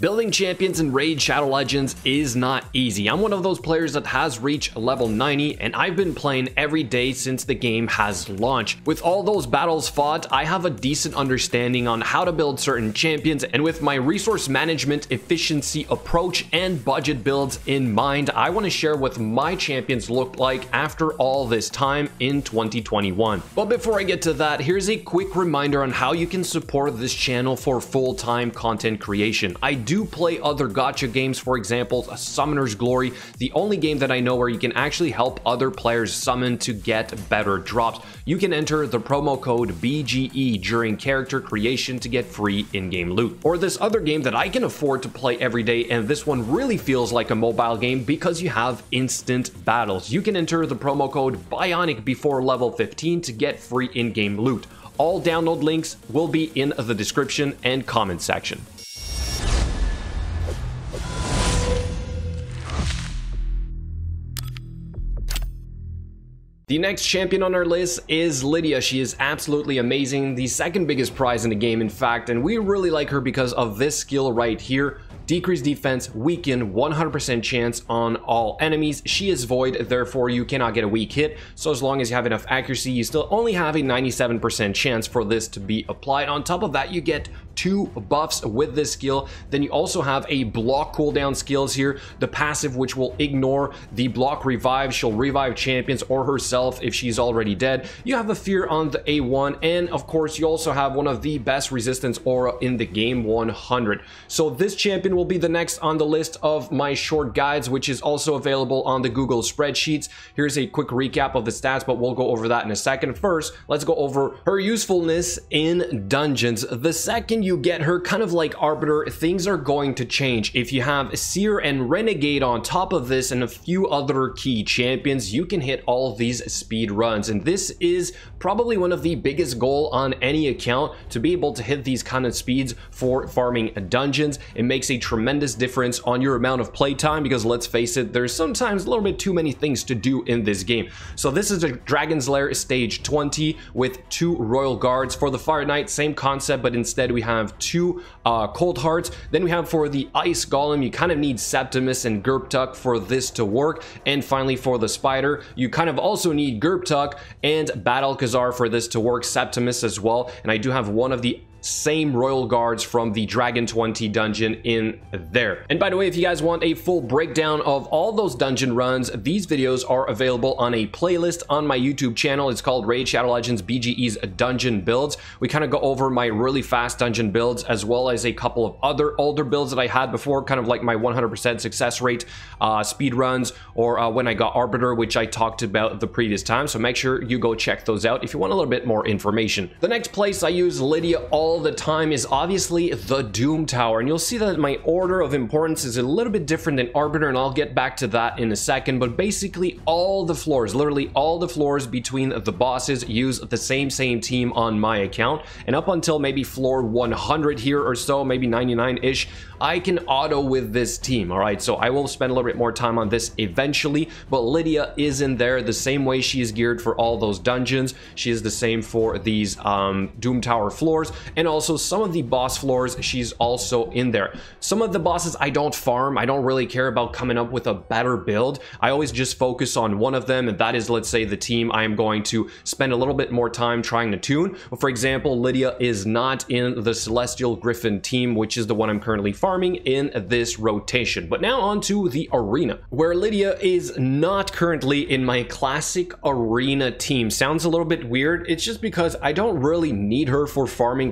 Building champions in Raid Shadow Legends is not easy. I'm one of those players that has reached level 90 and I've been playing every day since the game has launched. With all those battles fought, I have a decent understanding on how to build certain champions and with my resource management efficiency approach and budget builds in mind, I want to share what my champions look like after all this time in 2021. But before I get to that, here's a quick reminder on how you can support this channel for full-time content creation. I do play other gacha games, for example, Summoner's Glory, the only game that I know where you can actually help other players summon to get better drops. You can enter the promo code BGE during character creation to get free in-game loot. Or this other game that I can afford to play every day, and this one really feels like a mobile game because you have instant battles. You can enter the promo code BIONIC before level 15 to get free in-game loot. All download links will be in the description and comment section. The next champion on our list is Lydia. She is absolutely amazing, the second biggest prize in the game in fact, and we really like her because of this skill right here. Decrease defense, weaken, 100% chance on all enemies. She is void, therefore you cannot get a weak hit. So as long as you have enough accuracy, you still only have a 97% chance for this to be applied. On top of that, you get two buffs with this skill. Then you also have a block cooldown skills here. The passive, which will ignore the block revive. She'll revive champions or herself if she's already dead. You have a fear on the A1. And of course, you also have one of the best resistance aura in the game 100. So this champion will be the next on the list of my short guides, which is also available on the Google spreadsheets. Here's a quick recap of the stats, but we'll go over that in a second. First, let's go over her usefulness in dungeons. The second you get her kind of like Arbiter, things are going to change. If you have Seer and Renegade on top of this and a few other key champions, you can hit all these speed runs. And this is probably one of the biggest goal on any account to be able to hit these kind of speeds for farming dungeons. It makes a tremendous difference on your amount of playtime because let's face it, there's sometimes a little bit too many things to do in this game. So this is a Dragon's Lair stage 20 with two Royal Guards. For the Fire Knight, same concept, but instead we have have two uh, Cold Hearts. Then we have for the Ice Golem, you kind of need Septimus and Gurptuk for this to work. And finally for the Spider, you kind of also need Gurptuk and Bad-el-Kazar for this to work, Septimus as well. And I do have one of the same royal guards from the Dragon 20 dungeon in there. And by the way, if you guys want a full breakdown of all those dungeon runs, these videos are available on a playlist on my YouTube channel. It's called Raid Shadow Legends BGE's Dungeon Builds. We kind of go over my really fast dungeon builds as well as a couple of other older builds that I had before, kind of like my 100% success rate uh, speed runs or uh, when I got Arbiter, which I talked about the previous time. So make sure you go check those out if you want a little bit more information. The next place I use Lydia all all the time is obviously the Doom Tower. And you'll see that my order of importance is a little bit different than Arbiter, and I'll get back to that in a second. But basically, all the floors, literally all the floors between the bosses use the same, same team on my account. And up until maybe floor 100 here or so, maybe 99-ish, I can auto with this team, all right? So I will spend a little bit more time on this eventually, but Lydia is in there the same way she is geared for all those dungeons. She is the same for these um, Doom Tower floors, also some of the boss floors, she's also in there. Some of the bosses I don't farm. I don't really care about coming up with a better build. I always just focus on one of them, and that is, let's say, the team I am going to spend a little bit more time trying to tune. For example, Lydia is not in the Celestial Griffin team, which is the one I'm currently farming in this rotation. But now on to the arena, where Lydia is not currently in my classic arena team. Sounds a little bit weird. It's just because I don't really need her for farming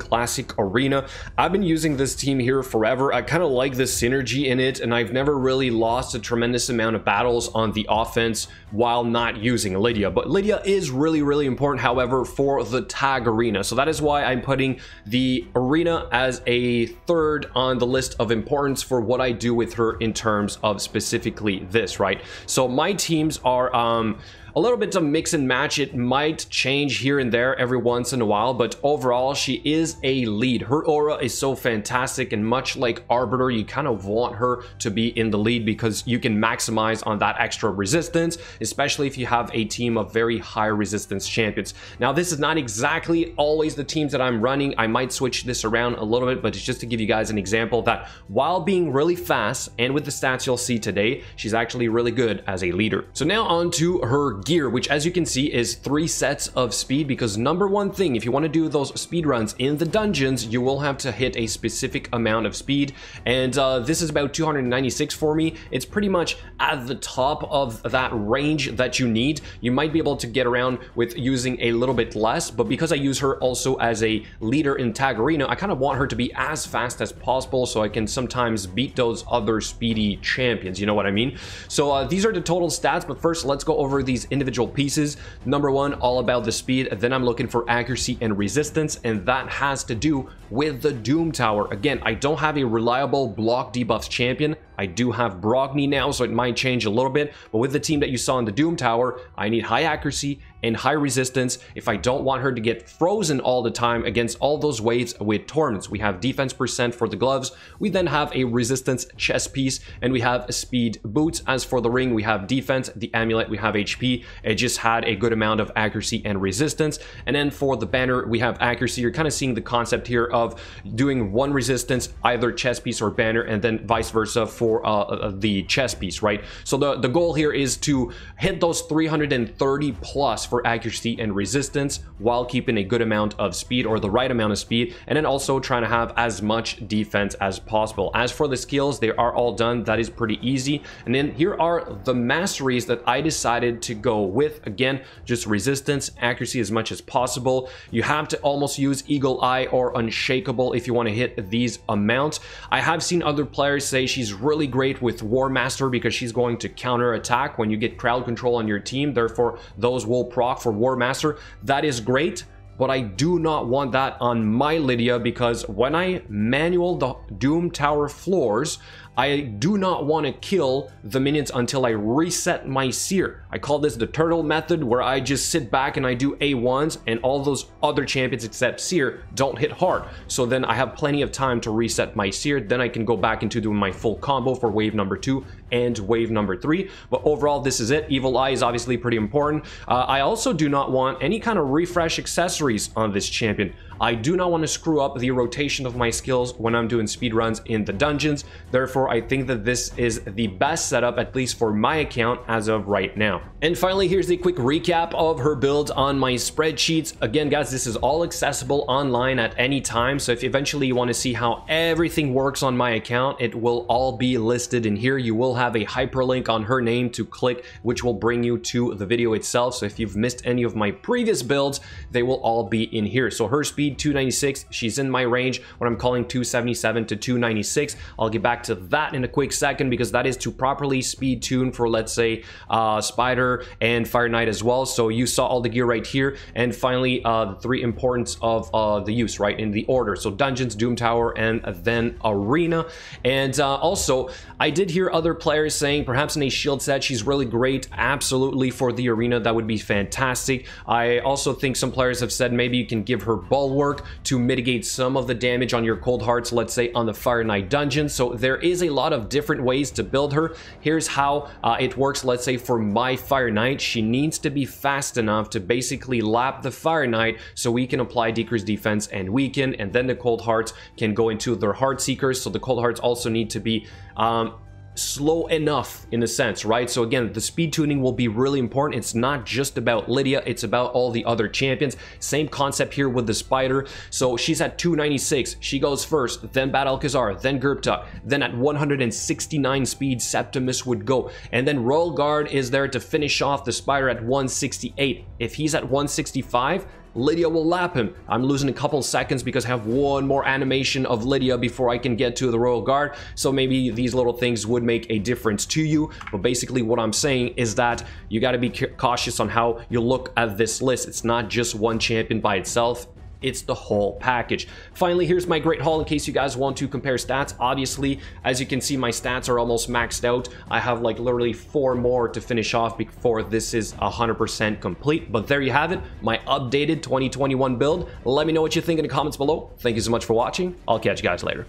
arena. I've been using this team here forever. I kind of like the synergy in it, and I've never really lost a tremendous amount of battles on the offense while not using Lydia. But Lydia is really, really important, however, for the tag arena. So that is why I'm putting the arena as a third on the list of importance for what I do with her in terms of specifically this, right? So my teams are um, a little bit to mix and match. It might change here and there every once in a while, but overall, she is a lead. Her aura is so fantastic, and much like Arbiter, you kind of want her to be in the lead because you can maximize on that extra resistance, especially if you have a team of very high resistance champions. Now, this is not exactly always the teams that I'm running. I might switch this around a little bit, but it's just to give you guys an example that while being really fast and with the stats you'll see today, she's actually really good as a leader. So now on to her gear, which as you can see is three sets of speed because number one thing, if you want to do those speed runs in the dungeons, you will have to hit a specific amount of speed. And uh, this is about 296 for me. It's pretty much at the top of that range that you need. You might be able to get around with using a little bit less, but because I use her also as a leader in Tag Arena, I kind of want her to be as fast as possible so I can sometimes beat those other speedy champions, you know what I mean? So uh, these are the total stats, but first let's go over these individual pieces. Number one, all about the speed, then I'm looking for accuracy and resistance, and that has to do with the Doom Tower. Again, I don't have a reliable block debuffs champion, I do have Brogni now, so it might change a little bit. But with the team that you saw in the Doom Tower, I need high accuracy and high resistance if I don't want her to get frozen all the time against all those waves with torments. We have defense percent for the gloves. We then have a resistance chest piece and we have a speed boots. As for the ring, we have defense, the amulet, we have HP. It just had a good amount of accuracy and resistance. And then for the banner, we have accuracy. You're kind of seeing the concept here of doing one resistance, either chest piece or banner, and then vice versa for for uh, uh, the chest piece, right? So the, the goal here is to hit those 330 plus for accuracy and resistance while keeping a good amount of speed or the right amount of speed, and then also trying to have as much defense as possible. As for the skills, they are all done. That is pretty easy. And then here are the masteries that I decided to go with. Again, just resistance, accuracy as much as possible. You have to almost use Eagle Eye or Unshakable if you want to hit these amounts. I have seen other players say she's really really great with Warmaster because she's going to counter attack when you get crowd control on your team. Therefore, those will proc for Warmaster. That is great but I do not want that on my Lydia because when I manual the Doom Tower floors, I do not want to kill the minions until I reset my seer. I call this the turtle method where I just sit back and I do A1s and all those other champions except seer don't hit hard. So then I have plenty of time to reset my seer. Then I can go back into doing my full combo for wave number two and wave number three. But overall, this is it. Evil Eye is obviously pretty important. Uh, I also do not want any kind of refresh accessories on this champion. I do not want to screw up the rotation of my skills when I'm doing speed runs in the dungeons. Therefore, I think that this is the best setup, at least for my account as of right now. And finally, here's a quick recap of her build on my spreadsheets. Again, guys, this is all accessible online at any time. So if eventually you want to see how everything works on my account, it will all be listed in here. You will have a hyperlink on her name to click, which will bring you to the video itself. So if you've missed any of my previous builds, they will all be in here. So her speed speed 296. She's in my range, what I'm calling 277 to 296. I'll get back to that in a quick second because that is to properly speed tune for, let's say, uh, Spider and Fire Knight as well. So you saw all the gear right here. And finally, uh, the three importance of uh, the use, right, in the order. So Dungeons, Doom Tower, and then Arena. And uh, also, I did hear other players saying perhaps in a shield set, she's really great. Absolutely for the Arena, that would be fantastic. I also think some players have said maybe you can give her Bulwark to mitigate some of the damage on your cold hearts, let's say on the Fire Knight dungeon. So there is a lot of different ways to build her. Here's how uh, it works, let's say for my Fire Knight, she needs to be fast enough to basically lap the Fire Knight so we can apply decreased defense and weaken, and then the cold hearts can go into their heart seekers. So the cold hearts also need to be um, slow enough in a sense, right? So again, the speed tuning will be really important. It's not just about Lydia, it's about all the other champions. Same concept here with the Spider. So she's at 296, she goes first, then Bad-el-Kazar, then Gurptuk, then at 169 speed, Septimus would go. And then Royal Guard is there to finish off the Spider at 168. If he's at 165, Lydia will lap him. I'm losing a couple seconds because I have one more animation of Lydia before I can get to the Royal Guard. So maybe these little things would make a difference to you. But basically what I'm saying is that you got to be cautious on how you look at this list. It's not just one champion by itself it's the whole package. Finally, here's my Great Hall in case you guys want to compare stats. Obviously, as you can see, my stats are almost maxed out. I have like literally four more to finish off before this is 100% complete. But there you have it, my updated 2021 build. Let me know what you think in the comments below. Thank you so much for watching. I'll catch you guys later.